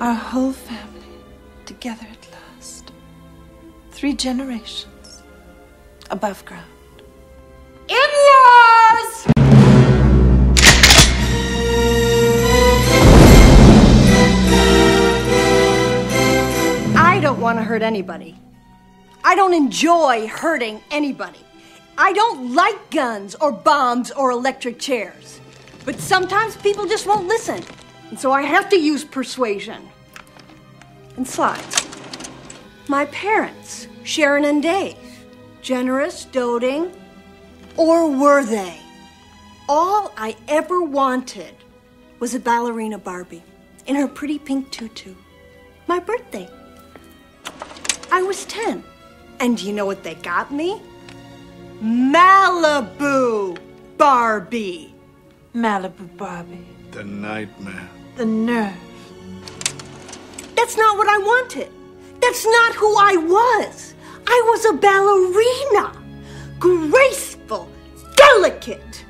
Our whole family together at last. Three generations above ground. In-laws! I don't want to hurt anybody. I don't enjoy hurting anybody. I don't like guns or bombs or electric chairs. But sometimes people just won't listen. And so I have to use persuasion. And slides. My parents, Sharon and Dave, generous, doting, or were they? All I ever wanted was a ballerina Barbie in her pretty pink tutu. My birthday. I was 10. And do you know what they got me? Malibu Barbie. Malibu Barbie. The nightmare. The nerve. That's not what I wanted. That's not who I was. I was a ballerina. Graceful, delicate.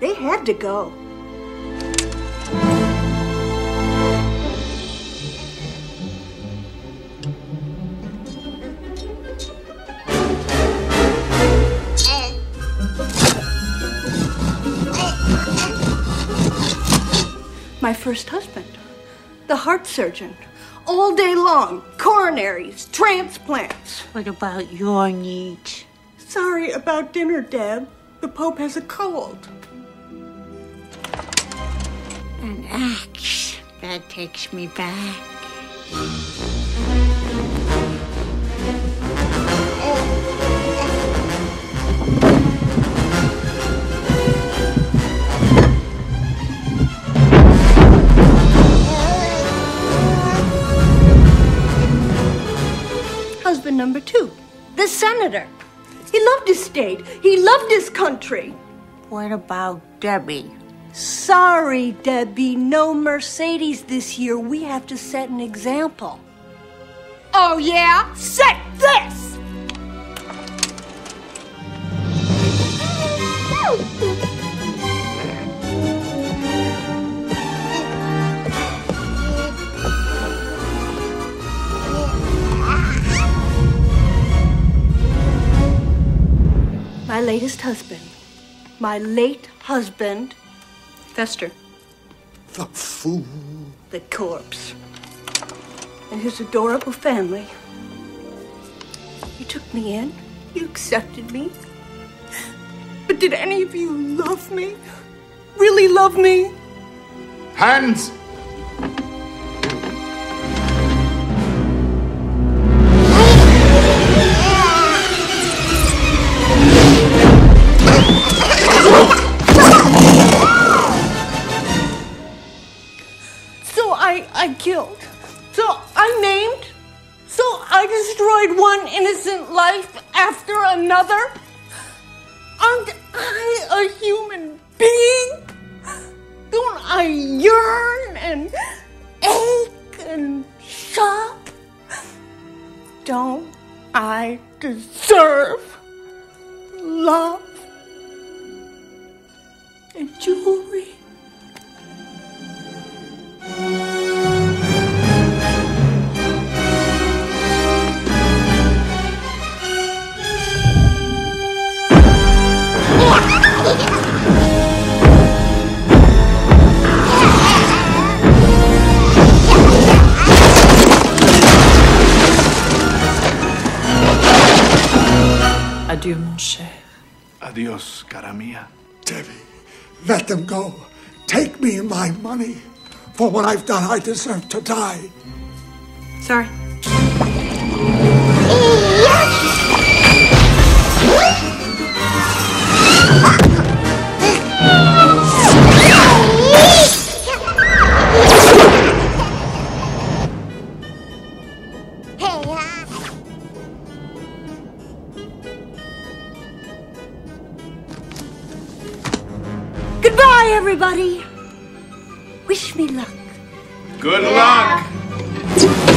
They had to go. My first husband, the heart surgeon, all day long, coronaries, transplants. What about your needs? Sorry about dinner, Deb. The Pope has a cold. An axe that takes me back. Husband number two, the senator. He loved his state. He loved his country. What about Debbie? Sorry, Debbie, no Mercedes this year. We have to set an example. Oh, yeah? Set this! Latest husband. My late husband, Fester. The fool. the corpse, and his adorable family. You took me in, you accepted me. But did any of you love me? Really love me? Hands! Destroyed one innocent life after another. Aren't I a human being? Don't I yearn and ache and shop? Don't I deserve love and jewelry? Mon cher. Adios, cara mia. Debbie, let them go. Take me and my money. For what I've done, I deserve to die. Sorry. Goodbye, everybody. Wish me luck. Good yeah. luck.